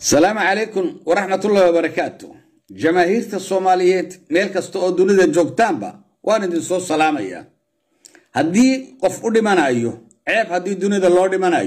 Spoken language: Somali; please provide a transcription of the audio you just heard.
asalaamu calaykum waraxmatullahi wabarakaatu jamaahiirta soomaaliyeed meel kasta oo dunida joogtaanba waan idin soo salaamaya. Haddii qof u dhimanayo ceeb haddii dunida loo dhimanayo.